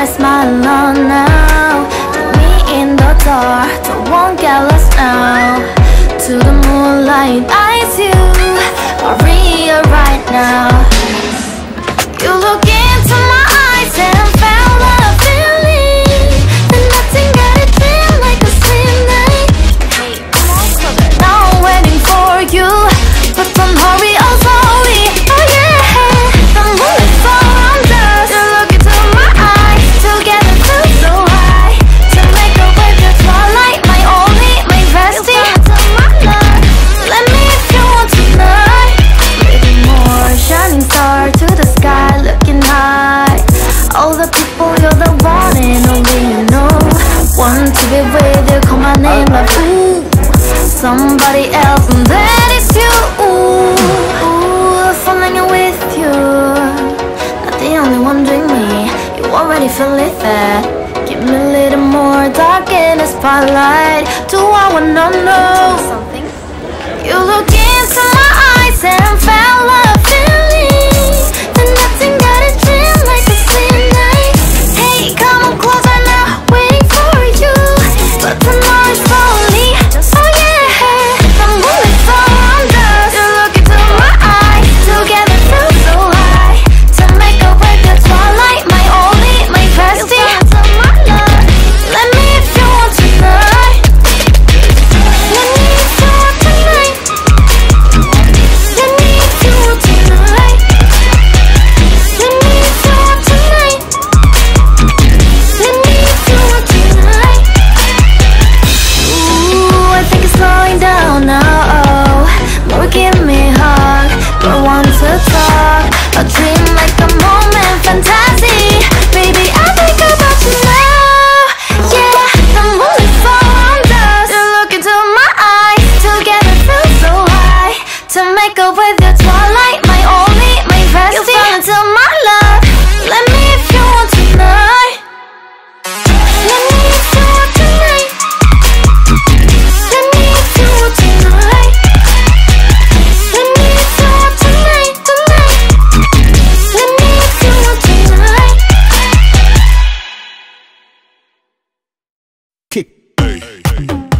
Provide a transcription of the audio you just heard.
I smile on now? To me in the dark, don't won't get lost now. To the moonlight, eyes you are real right now. You look into my you call my name like ooh, somebody else, and that is you. Ooh, ooh, you're with you. Not the only one doing me. You already feel it there. Give me a little more dark in the spotlight. Do I wanna know something? You look into my eyes and. hey. hey.